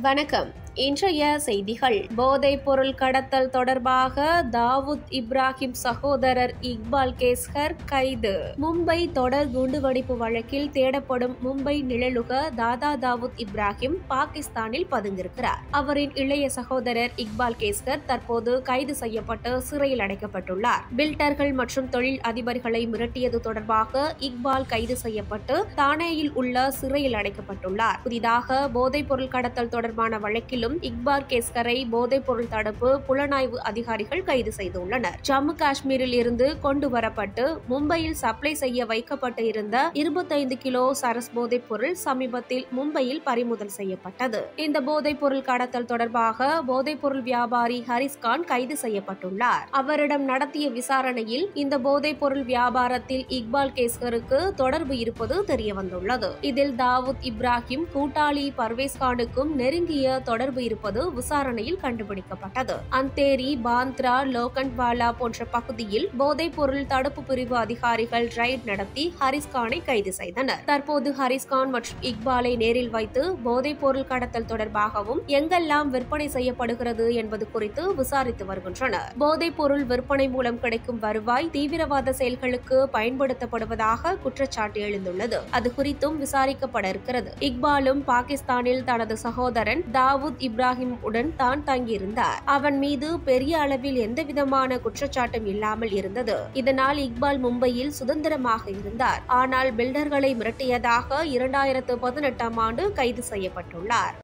வணக்கம். இன்றைய செய்திகள். போதைப் பொருள் கடத்தல் தொடர்பாக தாவூத் இப்ராஹிம் சகோதரர் இக்பால் கேஸ்கர் கைது. மும்பை தொடர் குண்டுவெடிப்பு வழக்கில் தேடப்படும் மும்பை நிழலுக தாதா தாவூத் இப்ராஹிம் பாகிஸ்தானில் பதுங்கியிருக்கிறார். அவரின் இளைய சகோதரர் இக்பால் கேஸ்கர் தற்போது கைது செய்யப்பட்டு சிறையில் அடைக்கப்பட்டுள்ளார். பில்டர்கள் மற்றும் தொழில் அதிபர்களை மிரட்டியது தொடர்பாக இக்பால் கைது செய்யப்பட்டு தானேயில் உள்ள சிறையில் அடைக்கப்பட்டுள்ளார். புதிதாக போதைப் பொருள் கடத்தல் தொடர்பான வழக்கிலும் இக்பால் கேஸ்கரை போதைப் பொருள் தடுப்பு புலனாய்வு அதிகாரிகள் கைது செய்துள்ளனர். ஜம்மு காஷ்மீரில் இருந்து கொண்டு வரப்பட்டு மும்பையில் சப்ளை செய்ய வைக்கப்பட்டு இருந்த இருபத்தைந்து கிலோ சரஸ் போதைப் பொருள் சமீபத்தில் மும்பையில் பறிமுதல் செய்யப்பட்டது. இந்த போதைப் பொருள் கடத்தல் தொடர்பாக போதைப் பொருள் வியாபாரி ஹரிஸ்கான் கைது செய்யப்பட்டுள்ளார். அவரிடம் நடத்திய விசாரணையில் இந்த போதைப் பொருள் வியாபாரத்தில் இக்பால் கேஸ்கருக்கு தொடர்பு இருப்பது தெரியவந்துள்ளது. இதில் தாவூத் இப்ராஹிம் கூட்டாளி பர்வேஸ்கானுக்கும் நெருங்கிய தொடர்பு தொடர்பு இருப்பது விசாரணையில் கண்டுபிடிக்கப்பட்டது. அந்தேரி பாந்த்ரா லோகண்ட்வாலா போன்ற பகுதியில் போதைப் பொருள் தடுப்பு பிரிவு அதிகாரிகள் ரைட் நடத்தி ஹரிஸ்கானை கைது செய்தனர். தற்போது ஹரிஸ்கான் மற்றும் இக்பாலை நேரில் வைத்து போதைப் பொருள் கடத்தல் தொடர்பாகவும் எங்கெல்லாம் விற்பனை செய்யப்படுகிறது என்பது குறித்து விசாரித்து வருகின்றனர். போதைப் பொருள் விற்பனை மூலம் கிடைக்கும் வருவாய் தீவிரவாத செயல்களுக்கு பயன்படுத்தப்படுவதாக குற்றச்சாட்டு எழுந்துள்ளது. அது குறித்தும் விசாரிக்கப்பட இருக்கிறது. இக்பாலும் பாகிஸ்தானில் தனது சகோதரன் தாவூத் இப்ராஹிம் உடன் தான் தங்கியிருந்தார். அவன் மீது பெரிய அளவில் எந்தவிதமான குற்றச்சாட்டும் இல்லாமல் இருந்தது. இதனால் இக்பால் மும்பையில் சுதந்திரமாக இருந்தார். ஆனால் பில்டர்களை மிரட்டியதாக இரண்டாயிரத்து பதினெட்டாம் ஆண்டு கைது செய்யப்பட்டுள்ளார்.